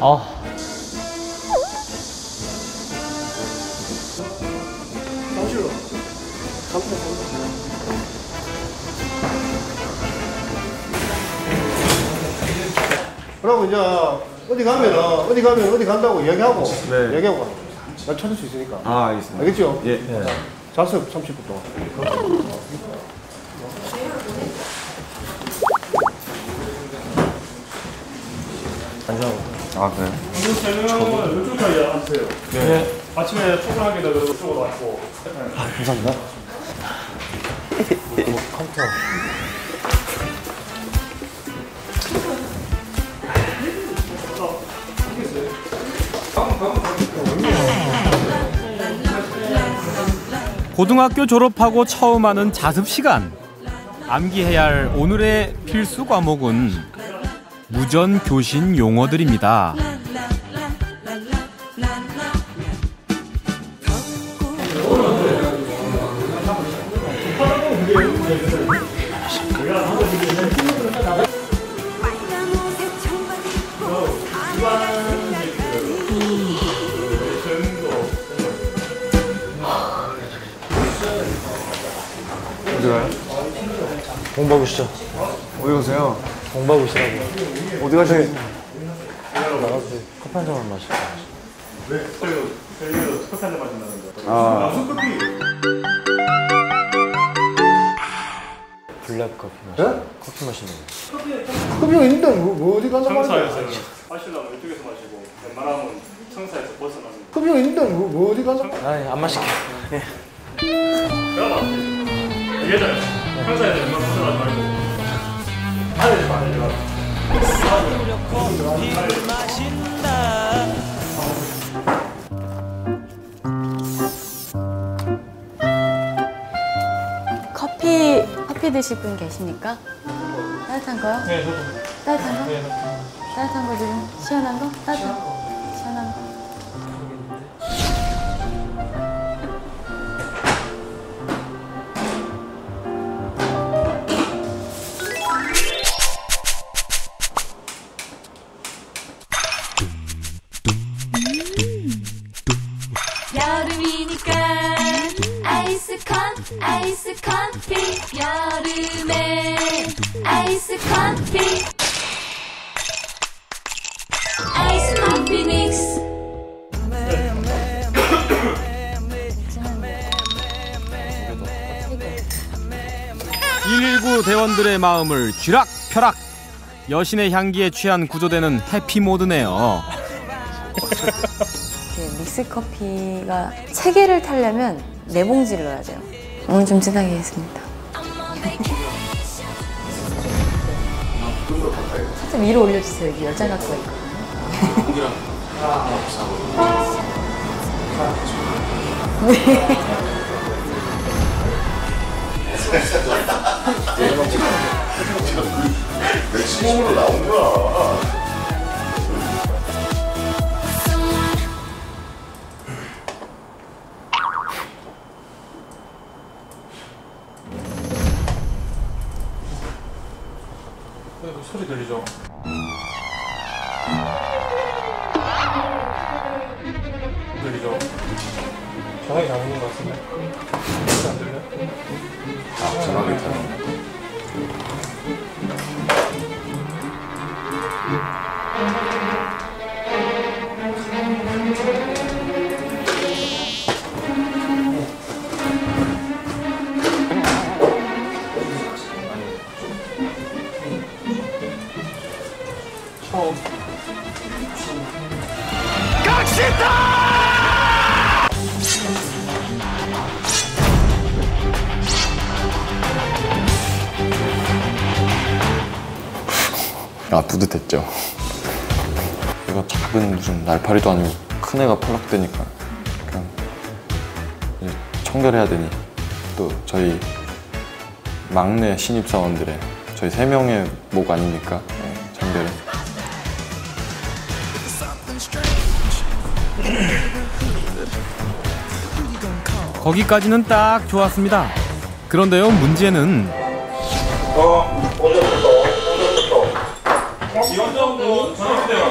아. 그러고 이제 어디 가면 어디 가면 어디 간다고 얘기하고 네. 얘기하고 거야. 날 찾을 수 있으니까. 아, 알겠습니다. 알겠죠? 예. 자습 30분 동안. 아, 그래요? 저는 이쪽 자리에 앉으세요. 네. 아침에 출근하기도 그러고 이쪽으로 왔고. 고등학교 졸업하고 처음 하는 자습 시간. 암기해야 할 오늘의 필수 과목은 무전 교신 용어들입니다. 공부하고 시죠. 어디 가세요? 공부하고 시라고. 어디 가세요? 나가서 커피 한 잔만 마실까. 저희도 저희도 커피 한잔 마신다는데. 아, 블랙 커피 마시. 예? 커피 마시는 거. 급여 있는데 뭐, 뭐 어디 간단 말이야. 청사에서는 마시려면 이쪽에서 마시고 웬만하면 청사에서 벗어나는 거. 급여 있는데 뭐, 뭐 어디 말이야. 아니 안 마실게. 내가 맞지. 얘잖 마시려고. 커피 커피 드실 분 계십니까? 따뜻한 거요? 네, 저도. 따뜻한 거? 따뜻한 거 지금 시원한 거? 따뜻한 시 아이스 커 아이스 커피 여름에. 아이스 커피. 아이스 커피 믹스. 119 대원들의 마음을 쥐락펴락. 여신의 향기에 취한 구조되는 해피 모드네요. 이제 믹스 커피가 세 개를 타려면 네 봉지를 넣어야 돼요. 오늘 좀 진하게 하겠습니다. 살짝 위로 올려주세요. 여기 열장 갖고 있거든요. 소리 들리죠? 들리죠? 전화기 잘못인 것 같은데? 안 들려? 아 뿌듯했죠. 이거 작은 무슨 날파리도 아니고 큰 애가 펄럭대니까 그냥 이제 청결해야 되니 또 저희 막내 신입 사원들의 저희 세 명의 목 아닙니까? 네, 청결은. 거기까지는 딱 좋았습니다. 그런데요, 문제는 이원정도 전화주세요. 예,